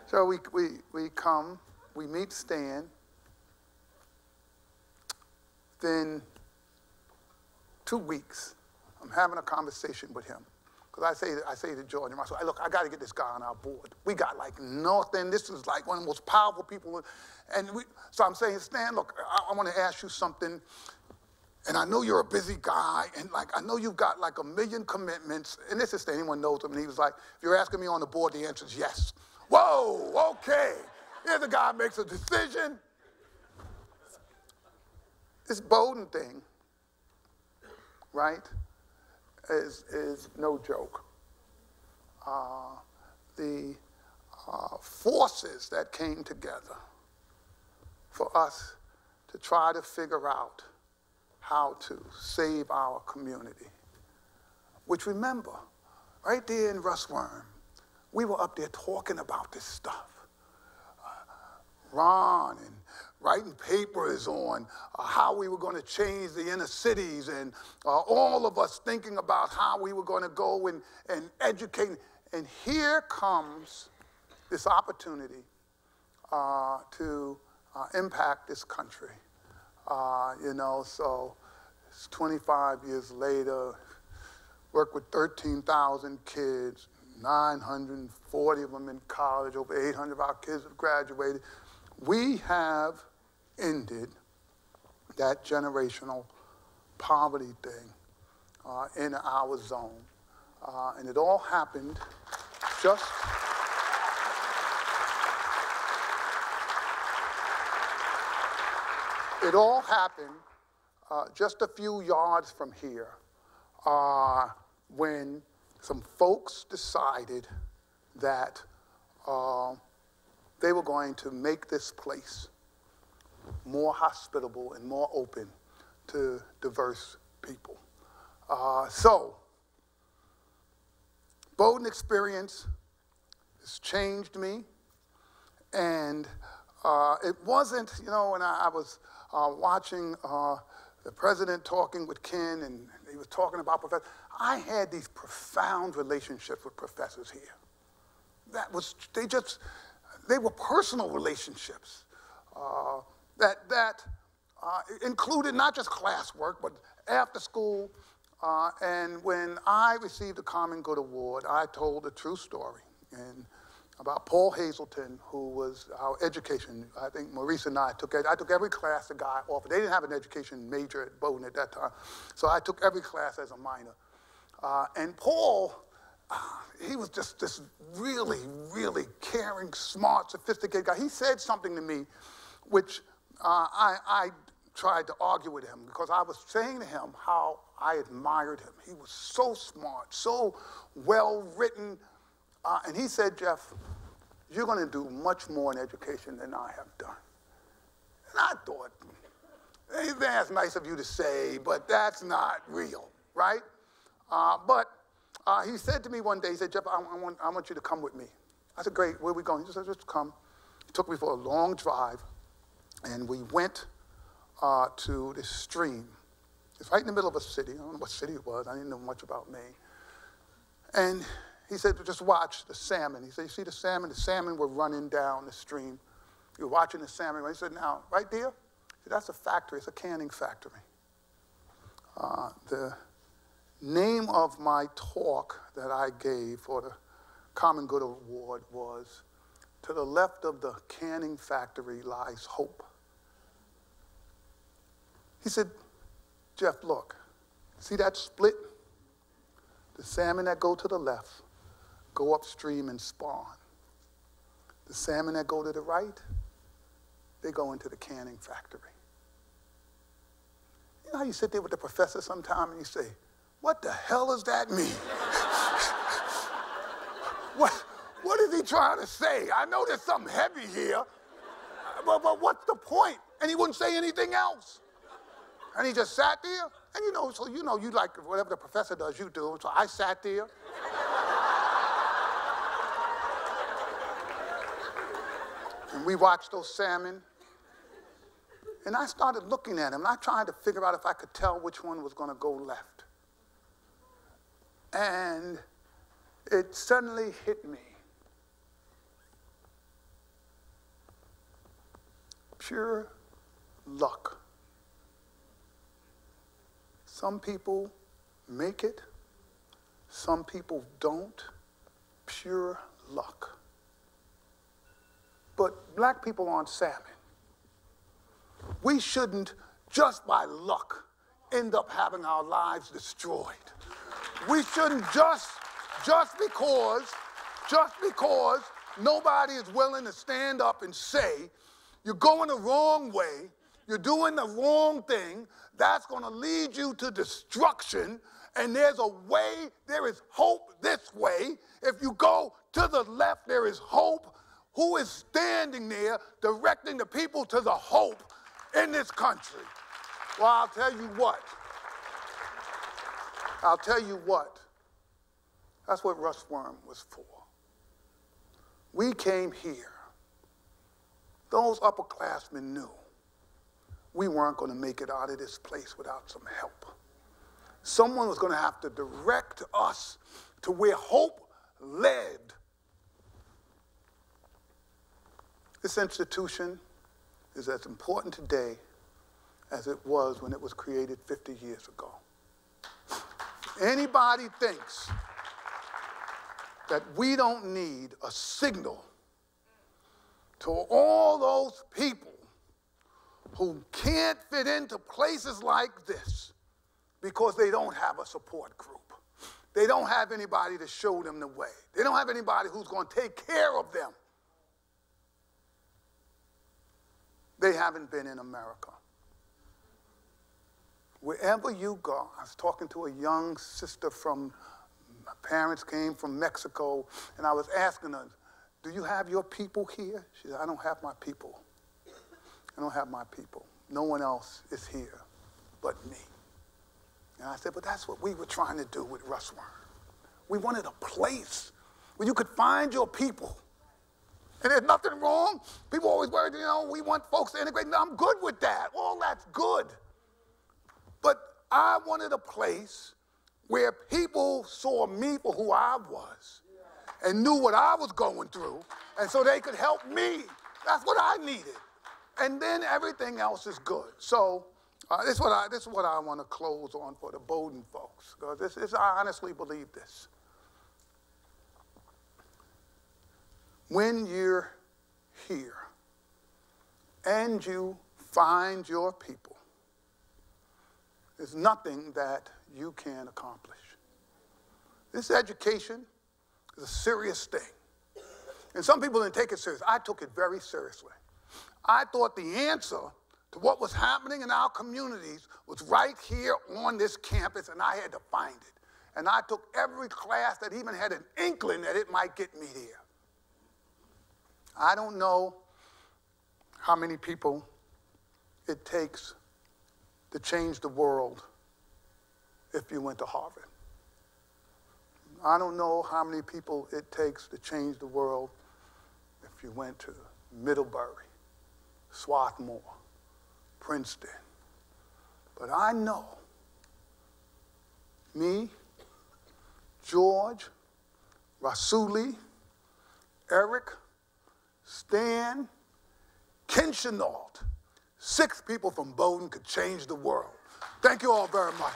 B: so we, we, we come, we meet Stan. Then two weeks, I'm having a conversation with him. Because I say, I say to George I hey, look, I got to get this guy on our board. We got like nothing. This is like one of the most powerful people. And we, so I'm saying, Stan, look, I, I want to ask you something. And I know you're a busy guy, and like I know you've got like a million commitments. And this is anyone knows him. And he was like, if you're asking me on the board, the answer is yes. Whoa, okay. Here's a guy makes a decision. This Bowdoin thing, right? Is, is no joke. Uh, the uh, forces that came together for us to try to figure out how to save our community. Which remember, right there in Russwurm, we were up there talking about this stuff. Uh, Ron and writing papers on uh, how we were going to change the inner cities and uh, all of us thinking about how we were going to go and, and educate. And here comes this opportunity uh, to uh, impact this country. Uh, you know, so it's 25 years later, work with 13,000 kids, 940 of them in college, over 800 of our kids have graduated. We have ended that generational poverty thing uh, in our zone. Uh, and it all happened just. It all happened uh, just a few yards from here uh, when some folks decided that uh, they were going to make this place more hospitable and more open to diverse people. Uh, so, Bowdoin experience has changed me, and uh, it wasn't, you know, when I, I was uh, watching uh, the president talking with Ken, and he was talking about professors. I had these profound relationships with professors here. That was, they just, they were personal relationships uh, that, that uh, included not just classwork, but after school. Uh, and when I received the Common Good Award, I told a true story. And about Paul Hazelton, who was our education. I think Maurice and I took, I took every class the guy offered. They didn't have an education major at Bowdoin at that time. So I took every class as a minor. Uh, and Paul, uh, he was just this really, really caring, smart, sophisticated guy. He said something to me which uh, I, I tried to argue with him because I was saying to him how I admired him. He was so smart, so well written. Uh, and he said, Jeff, you're going to do much more in education than I have done. And I thought, hey, that's nice of you to say, but that's not real, right? Uh, but uh, he said to me one day, he said, Jeff, I, I, want, I want you to come with me. I said, great, where are we going? He said, just come. He took me for a long drive, and we went uh, to this stream. It's right in the middle of a city. I don't know what city it was. I didn't know much about Maine. And he said, just watch the salmon. He said, you see the salmon? The salmon were running down the stream. You're watching the salmon. He said, now, right there, said, that's a factory. It's a canning factory. Uh, the name of my talk that I gave for the Common Good Award was To the Left of the Canning Factory Lies Hope. He said, Jeff, look, see that split? The salmon that go to the left go upstream and spawn. The salmon that go to the right, they go into the canning factory. You know how you sit there with the professor sometime and you say, what the hell does that mean? what, what is he trying to say? I know there's something heavy here, but, but what's the point? And he wouldn't say anything else. And he just sat there. And you know, so you know, you like whatever the professor does, you do. So I sat there. and we watched those salmon. And I started looking at them, and I tried to figure out if I could tell which one was going to go left. And it suddenly hit me. Pure luck. Some people make it, some people don't. Pure luck. But black people aren't salmon. We shouldn't, just by luck, end up having our lives destroyed. We shouldn't just, just because, just because nobody is willing to stand up and say, you're going the wrong way, you're doing the wrong thing, that's going to lead you to destruction, and there's a way, there is hope this way. If you go to the left, there is hope who is standing there directing the people to the hope in this country? Well, I'll tell you what. I'll tell you what. That's what Russwurm was for. We came here. Those upperclassmen knew we weren't going to make it out of this place without some help. Someone was going to have to direct us to where hope led This institution is as important today as it was when it was created 50 years ago. Anybody thinks that we don't need a signal to all those people who can't fit into places like this, because they don't have a support group. They don't have anybody to show them the way. They don't have anybody who's going to take care of them. They haven't been in America. Wherever you go, I was talking to a young sister from, my parents came from Mexico, and I was asking her, Do you have your people here? She said, I don't have my people. I don't have my people. No one else is here but me. And I said, But that's what we were trying to do with Russwurm. We wanted a place where you could find your people. And there's nothing wrong. People always worry, you know, we want folks to integrate. No, I'm good with that. All that's good. But I wanted a place where people saw me for who I was and knew what I was going through, and so they could help me. That's what I needed. And then everything else is good. So uh, this, is what I, this is what I want to close on for the Bowdoin folks, because this, this, I honestly believe this. When you're here and you find your people, there's nothing that you can accomplish. This education is a serious thing. And some people didn't take it serious. I took it very seriously. I thought the answer to what was happening in our communities was right here on this campus, and I had to find it. And I took every class that even had an inkling that it might get me there. I don't know how many people it takes to change the world if you went to Harvard. I don't know how many people it takes to change the world if you went to Middlebury, Swarthmore, Princeton. But I know me, George, Rasuli, Eric, Stan, Ken Chenault. Six people from Bowdoin could change the world. Thank you all very much.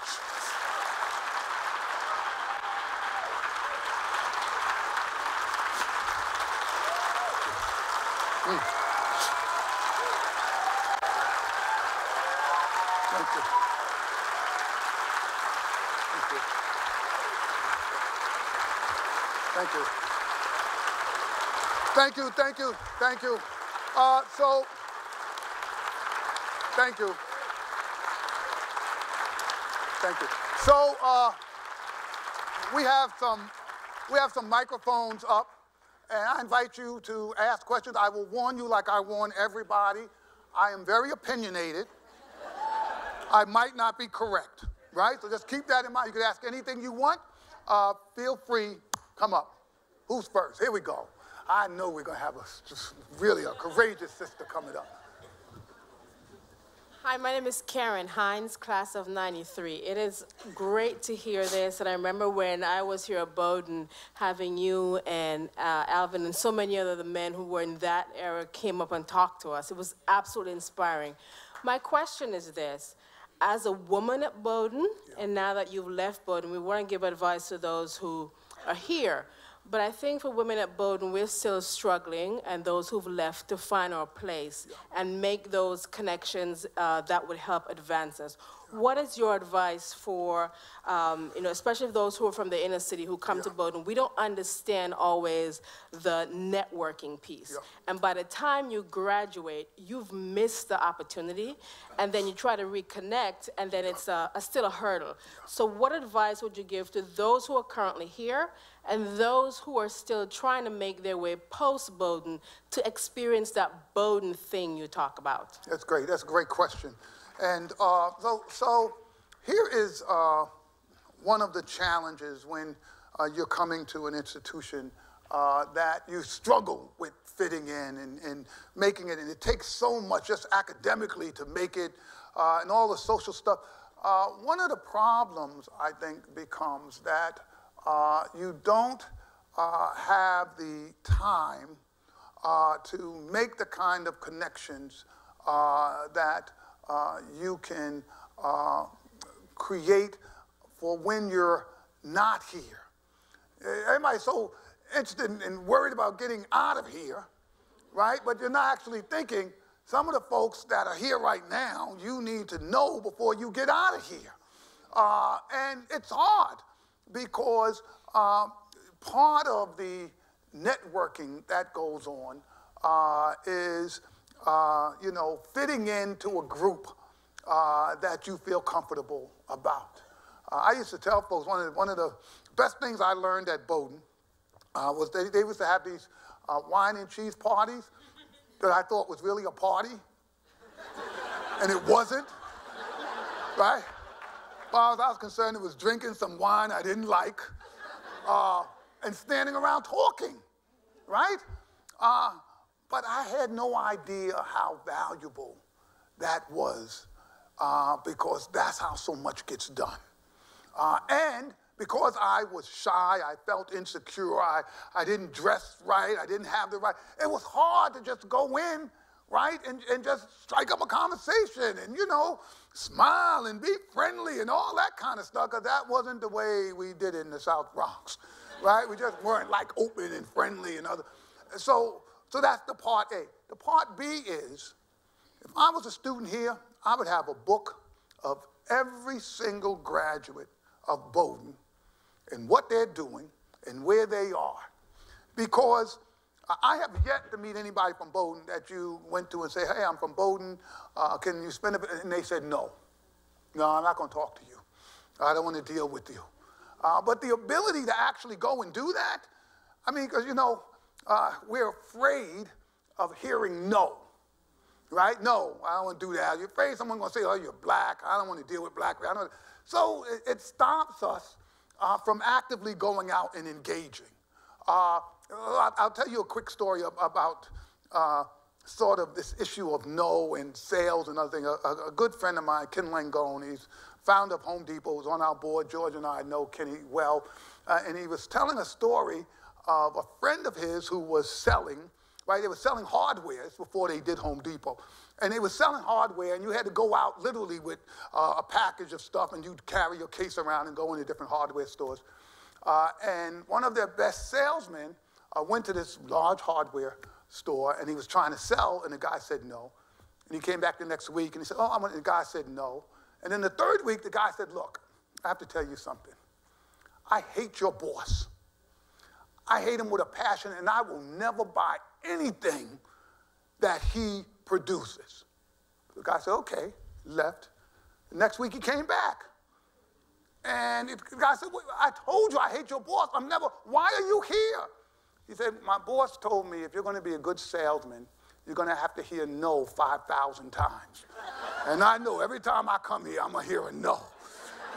B: Mm. Thank you. Thank you. Thank you. Thank you, thank you, thank you. Uh, so, Thank you. Thank you. So uh, we have some we have some microphones up, and I invite you to ask questions. I will warn you, like I warn everybody, I am very opinionated. I might not be correct, right? So just keep that in mind. You can ask anything you want. Uh, feel free, come up. Who's first? Here we go. I know we're going to have a just really a courageous sister coming up.
C: Hi, my name is Karen Hines, class of 93. It is great to hear this, and I remember when I was here at Bowdoin, having you and uh, Alvin and so many other the men who were in that era came up and talked to us. It was absolutely inspiring. My question is this. As a woman at Bowdoin, yeah. and now that you've left Bowdoin, we want to give advice to those who are here. But I think for women at Bowdoin, we're still struggling, and those who've left to find our place yeah. and make those connections uh, that would help advance us. What is your advice for, um, you know, especially those who are from the inner city who come yeah. to Bowdoin? We don't understand always the networking piece. And by the time you graduate, you've missed the opportunity, and then you try to reconnect, and then it's a, a still a hurdle. So, what advice would you give to those who are currently here? And those who are still trying to make their way post Bowdoin to experience that Bowdoin thing you talk about?
B: That's great. That's a great question. And uh, so, so here is uh, one of the challenges when uh, you're coming to an institution uh, that you struggle with fitting in and, and, making it, and it takes so much just academically to make it, uh, and all the social stuff. Uh, one of the problems, I think, becomes that uh, you don't uh, have the time uh, to make the kind of connections uh, that uh, you can create for when you're not here. Everybody's so interested and worried about getting out of here, right? But you're not actually thinking some of the folks that are here right now, you need to know before you get out of here. Uh, and it's hard because uh, part of the networking that goes on uh, is, uh, you know, fitting into a group uh, that you feel comfortable about. Uh, I used to tell folks one of, the, one of the best things I learned at Bowdoin uh, was they, they used to have these wine and cheese parties that I thought was really a party, and it wasn't, right? As far as I was concerned, it was drinking some wine I didn't like uh, and standing around talking, right? Uh, but I had no idea how valuable that was uh, because that's how so much gets done. Uh, and because I was shy, I felt insecure, I, I didn't dress right, I didn't have the right, it was hard to just go in, right, and, and just strike up a conversation and, you know, smile and be friendly and all that kind of stuff, because that wasn't the way we did it in the South Bronx, right? We just weren't like open and friendly and other. So, so that's the part A. The part B is, if I was a student here, I would have a book of every single graduate of Bowdoin and what they're doing and where they are. Because I have yet to meet anybody from Bowdoin that you went to and say, hey, I'm from Bowdoin, uh, can you spend it? And they said, no. No, I'm not going to talk to you. I don't want to deal with you. Uh, but the ability to actually go and do that, I mean, because, you know, uh, we're afraid of hearing no, right? No, I don't want to do that. You're afraid someone's going to say, oh, you're black. I don't want to deal with black. So it, it stops us uh, from actively going out and engaging. I'll tell you a quick story about uh, sort of this issue of no and sales and other things. A, a good friend of mine, Ken Langone, he's founder of Home Depot, was on our board. George and I know Kenny well. Uh, and he was telling a story of a friend of his who was selling, right? They were selling hardware before they did Home Depot. And they were selling hardware, and you had to go out literally with uh, a package of stuff, and you'd carry your case around and go into different hardware stores. Uh, and one of their best salesmen uh, went to this large hardware store, and he was trying to sell, and the guy said no. And he came back the next week, and he said, "Oh, I'm," and the guy said no. And then the third week, the guy said, "Look, I have to tell you something. I hate your boss. I hate him with a passion, and I will never buy anything that he produces. The guy said, okay, left. The next week he came back. And the guy said, I told you I hate your boss. I'm never, why are you here? He said, my boss told me if you're going to be a good salesman, you're going to have to hear no 5,000 times. and I know every time I come here, I'm going to hear a no.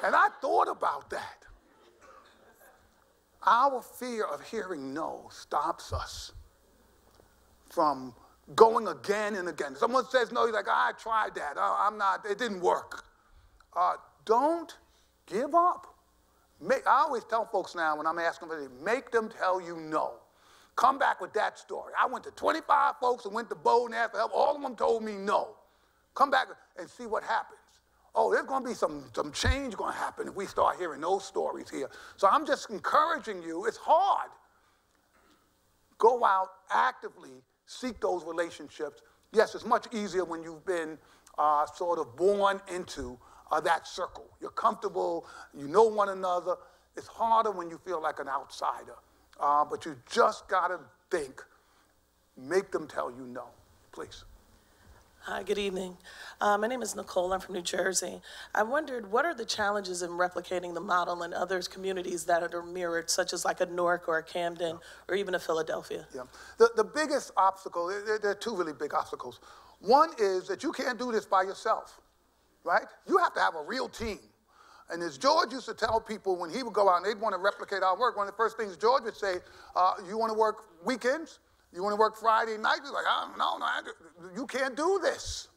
B: And I thought about that. Our fear of hearing no stops us from going again and again. Someone says no, you're like, I tried that. I'm not, it didn't work. Uh, don't give up. Make, I always tell folks now when I'm asking them, make them tell you no. Come back with that story. I went to 25 folks and went to Bowdoin after help. All of them told me no. Come back and see what happens. Oh, there's going to be some, some change going to happen if we start hearing those stories here. So I'm just encouraging you. It's hard. Go out actively seek those relationships. Yes, it's much easier when you've been uh, sort of born into uh, that circle. You're comfortable, you know one another. It's harder when you feel like an outsider. Uh, but you just got to think, make them tell you no, please.
D: Hi, good evening. Uh, my name is Nicole. I'm from New Jersey. I wondered what are the challenges in replicating the model in other communities that are mirrored, such as like a Newark or a Camden or even a Philadelphia?
B: Yeah. The, the biggest obstacle, there, there are two really big obstacles. One is that you can't do this by yourself, right? You have to have a real team. And as George used to tell people when he would go out and they'd want to replicate our work, one of the first things George would say, uh, you want to work weekends? You want to work Friday night? He's like, no, no, you can't do this.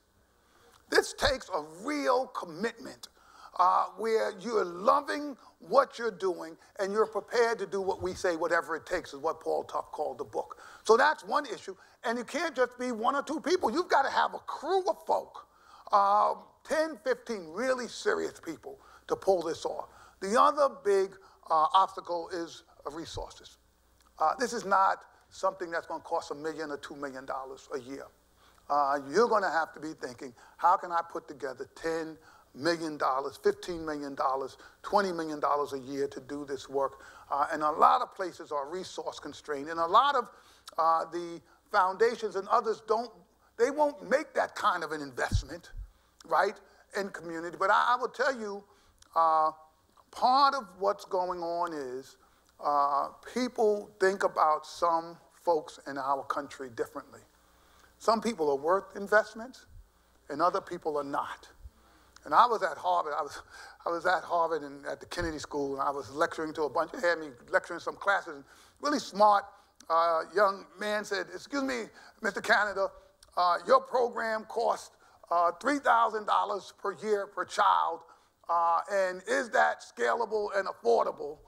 B: This takes a real commitment uh, where you're loving what you're doing and you're prepared to do what we say, whatever it takes, is what Paul Tough called the book. So that's one issue. And you can't just be one or two people. You've got to have a crew of folk, uh, 10, 15 really serious people to pull this off. The other big uh, obstacle is resources. Uh, this is not something that's going to cost a million or two million dollars a year. Uh, you're going to have to be thinking, how can I put together 10 million dollars, 15 million dollars, 20 million dollars a year to do this work. Uh, and a lot of places are resource constrained. And a lot of uh, the foundations and others don't, they won't make that kind of an investment, right, in community. But I, I will tell you, uh, part of what's going on is uh, people think about some folks in our country differently. Some people are worth investments, and other people are not. And I was at Harvard. I was, I was at Harvard and at the Kennedy School, and I was lecturing to a bunch. They had me lecturing some classes. And really smart uh, young man said, "Excuse me, Mr. Canada, uh, your program costs uh, $3,000 per year per child, uh, and is that scalable and affordable?"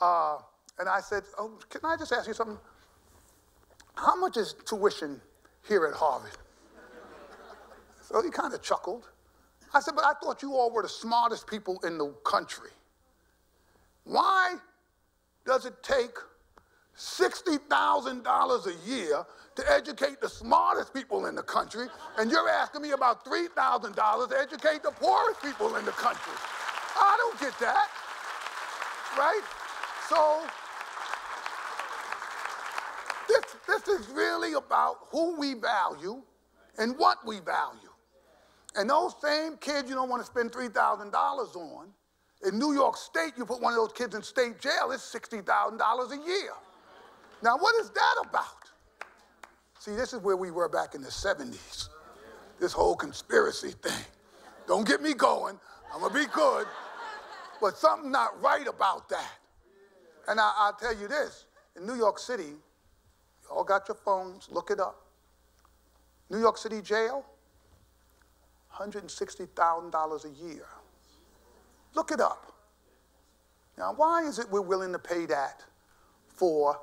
B: Uh, and I said, oh, "Can I just ask you something? How much is tuition here at Harvard?" So he kind of chuckled. I said, but I thought you all were the smartest people in the country. Why does it take $60,000 a year to educate the smartest people in the country, and you're asking me about $3,000 to educate the poorest people in the country? I don't get that, right? So, this, this is really about who we value and what we value. And those same kids you don't want to spend $3,000 on, in New York State, you put one of those kids in state jail, it's $60,000 a year. Now, what is that about? See, this is where we were back in the 70s. This whole conspiracy thing. Don't get me going. I'm going to be good. But something not right about that. And I, will tell you this in New York City, you all got your phones, look it up. New York City jail, $160,000 a year. Look it up. Now, why is it we're willing to pay that for,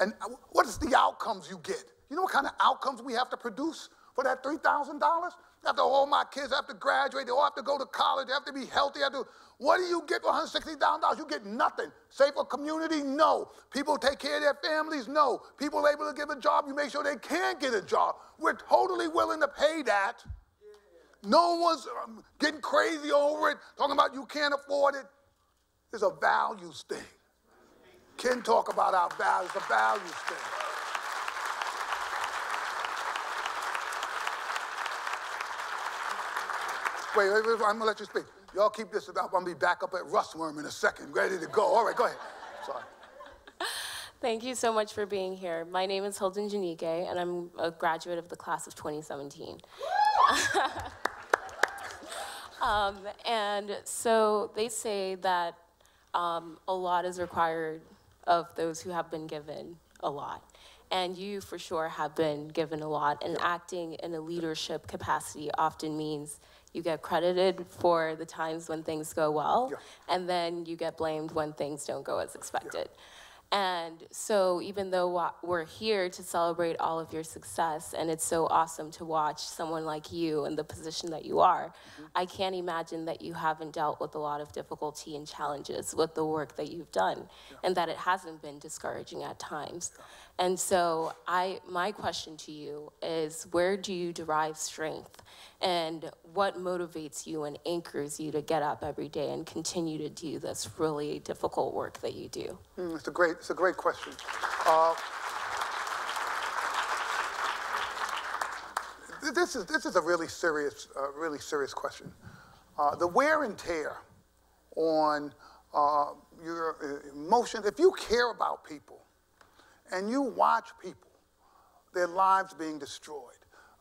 B: and what is the outcomes you get? You know what kind of outcomes we have to produce for that $3,000? After all my kids have to graduate, they all have to go to college, they have to be healthy. Have to, what do you get for $160,000? You get nothing. Safer community? No. People take care of their families? No. People able to give a job? You make sure they can get a job. We're totally willing to pay that no one's um, getting crazy over it, talking about you can't afford it. It's a values thing. Ken talk about our values, a values thing. Wait, wait, wait, I'm gonna let you speak. Y'all keep this up. I'm gonna be back up at Russwurm in a second, ready to go. All right, go ahead. Sorry.
E: Thank you so much for being here. My name is Hilton Janike, and I'm a graduate of the class of 2017. Um, and so they say that um, a lot is required of those who have been given a lot. And you, for sure, have been given a lot. And acting in a leadership capacity often means you get credited for the times when things go well, yeah. and then you get blamed when things don't go as expected. Yeah. And so, even though we're here to celebrate all of your success, and it's so awesome to watch someone like you in the position that you are, mm-hmm. I can't imagine that you haven't dealt with a lot of difficulty and challenges with the work that you've done, yeah. and that it hasn't been discouraging at times. And so, I, my question to you is where do you derive strength? and what motivates you and anchors you to get up every day and continue to do this really difficult work that you do?
B: Mm, it's a great, it's a great question. Uh, this is this is a really serious, uh, really serious question. Uh, the wear and tear on uh, your uh, emotions. If you care about people, and you watch people, their lives being destroyed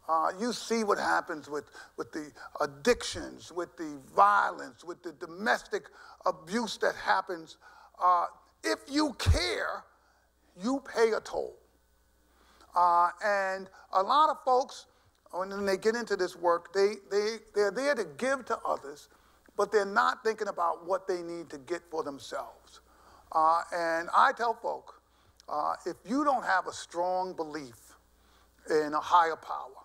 B: uh, you see what happens with, with the addictions, with the violence, with the domestic abuse that happens. Uh, if you care, you pay a toll. Uh, and a lot of folks, when they get into this work, they, they, they're there to give to others, but they're not thinking about what they need to get for themselves. Uh, and I tell folk, uh, if you don't have a strong belief in a higher power,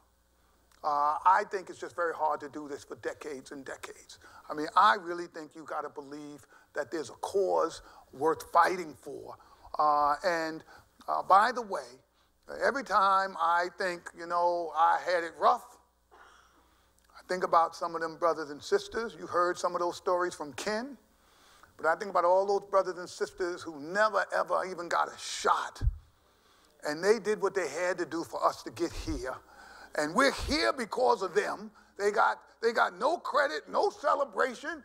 B: uh, I think it's just very hard to do this for decades and decades. I mean, I really think you got to believe that there's a cause worth fighting for. Uh, and uh, by the way, every time I think, you know, I had it rough, I think about some of them brothers and sisters. You heard some of those stories from Ken. But I think about all those brothers and sisters who never, ever even got a shot. And they did what they had to do for us to get here. And we're here because of them. They got, they got no credit, no celebration,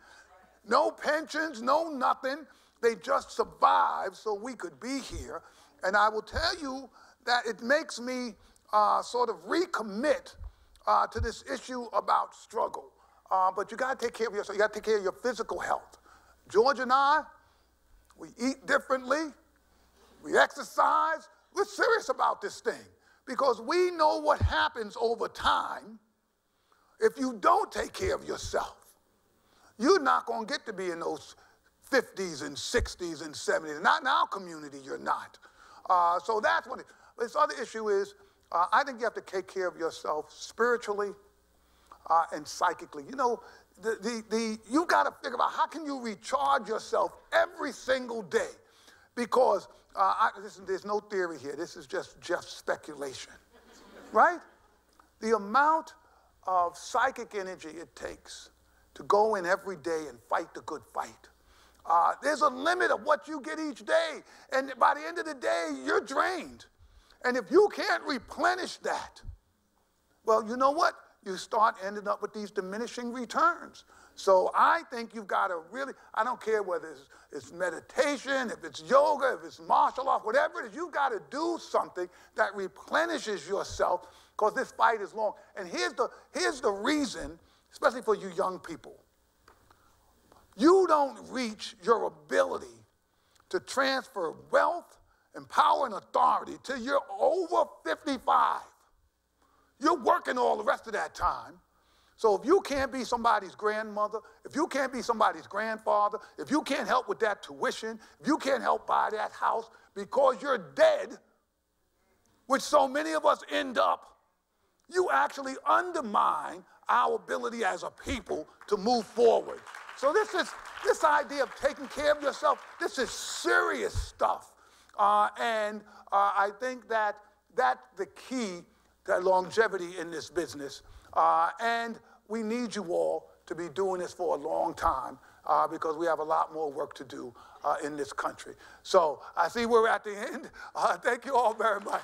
B: no pensions, no nothing. They just survived so we could be here. And I will tell you that it makes me uh, sort of recommit uh, to this issue about struggle. Uh, but you got to take care of yourself. You got to take care of your physical health. George and I, we eat differently, we exercise. We're serious about this thing because we know what happens over time if you don't take care of yourself. You're not going to get to be in those 50s and 60s and 70s. Not in our community, you're not. Uh, so that's what it, this other issue is. Uh, I think you have to take care of yourself spiritually uh, and psychically. You know, the, the, the, you got to figure out how can you recharge yourself every single day because uh, I, listen, there's no theory here. This is just just speculation, right? The amount of psychic energy it takes to go in every day and fight the good fight. Uh, there's a limit of what you get each day, and by the end of the day, you're drained. And if you can't replenish that, well, you know what? You start ending up with these diminishing returns. So I think you've got to really, I don't care whether it's, it's, meditation, if it's yoga, if it's martial art, whatever it is, you've got to do something that replenishes yourself because this fight is long. And here's the, here's the reason, especially for you young people. You don't reach your ability to transfer wealth and power and authority till you're over 55. You're working all the rest of that time. So if you can't be somebody's grandmother, if you can't be somebody's grandfather, if you can't help with that tuition, if you can't help buy that house because you're dead, which so many of us end up, you actually undermine our ability as a people to move forward. So this is this idea of taking care of yourself. This is serious stuff, uh, and uh, I think that that's the key that longevity in this business. Uh, and we need you all to be doing this for a long time uh, because we have a lot more work to do uh, in this country. So I see we're at the end. Uh, thank you all very much.